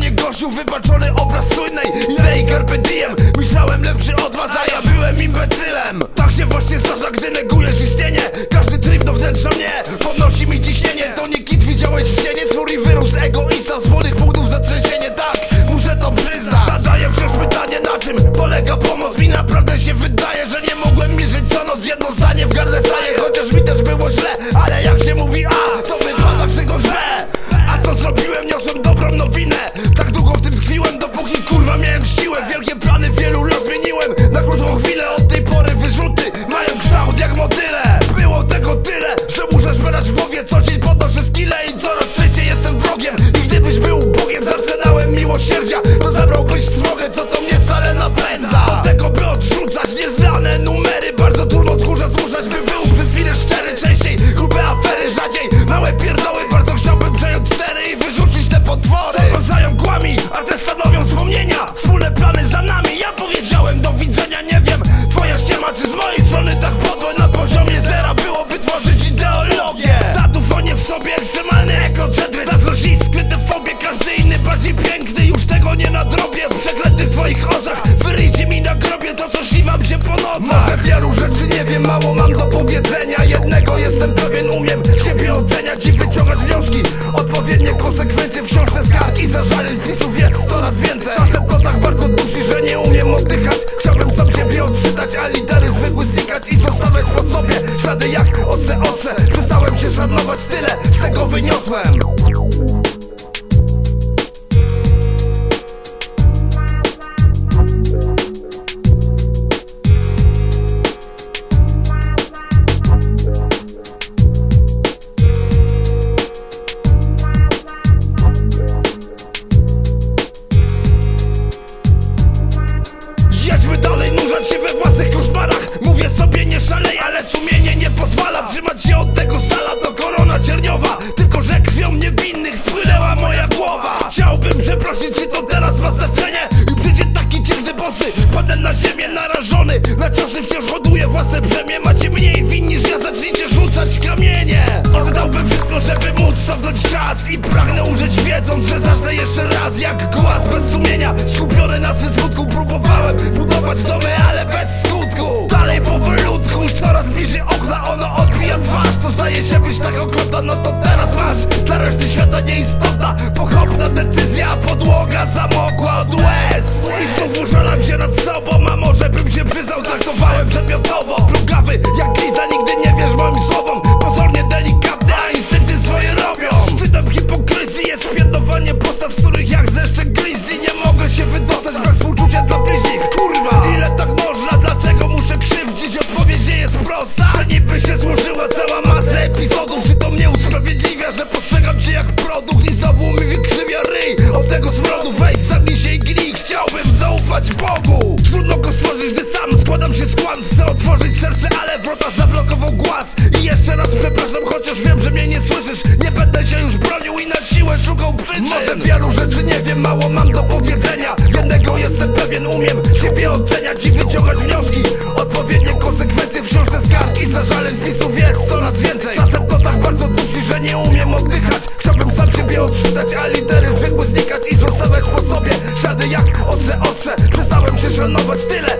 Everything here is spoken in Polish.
mnie gościł wybaczony obraz słynnej idei Carpe Diem Myślałem lepszy od was, a ja byłem imbecylem. Tak się właśnie zdarza, gdy negujesz istnienie. Każdy tryb do wnętrza mnie podnosi mi ciśnienie. To nie kit widziałeś w ścienie, swój wyrósł egoista Z wolnych punktów zatrzęsienie, tak, muszę to przyznać. Zadaję wciąż pytanie, na czym polega pomoc? Mi naprawdę się wydaje, że nie mogłem milczeć co noc. Jedno zdanie w gardle staje, chociaż mi też było źle. Ale jak się mówi A, to wypada krzyknąć B A co zrobiłem? Niosłem dobrą nowinę miałem siłę Wielkie plany wielu los zmieniłem. Na krótką chwilę od tej pory wyrzuty Mają kształt jak motyle. Było tego tyle, że muszę szperać w głowie Co dzień podnoszę skille i coraz częściej jestem wrogiem. I gdybyś był Bogiem z arsenałem miłosierdzia To zabrałbyś trwogę, co to mnie stale napędza. Do tego by odrzucać nieznane numery Bardzo trudno tchórza zmuszać, by był przez chwilę szczery Częściej grube afery, rzadziej małe oceniać i wyciągać wnioski. Odpowiednie konsekwencje w książce skarg i zażaleń wpisów domy, ale bez skutku. Dalej powolutku, coraz bliżej okna. Ono odbija twarz, to zdaje się być tak okropna No to teraz masz, dla reszty świata nieistotna. Pochopna decyzja, podłoga zamokła od łez. I znów uszalam się nad sobą A może bym się przyznał, traktowałem przedmiotowo. Plugawy jak gliza, nigdy nie wierz moim słowom. Pozornie delikatne, a instynkty swoje robią. Szczytem hipokryzji jest piętnowanie postaw, z których jak zeszczę grizzly Może wielu rzeczy nie wiem, mało mam do powiedzenia. Jednego jestem pewien, umiem siebie oceniać i wyciągać wnioski. Odpowiednie konsekwencje wciąż te skarg i zażaleń wpisów jest coraz więcej. Czasem to tak bardzo dusi, że nie umiem oddychać. Chciałbym sam siebie odczytać, a litery zwykły znikać I zostawiać po sobie. Ślady jak ostrze ostrze Przestałem się szanować tyle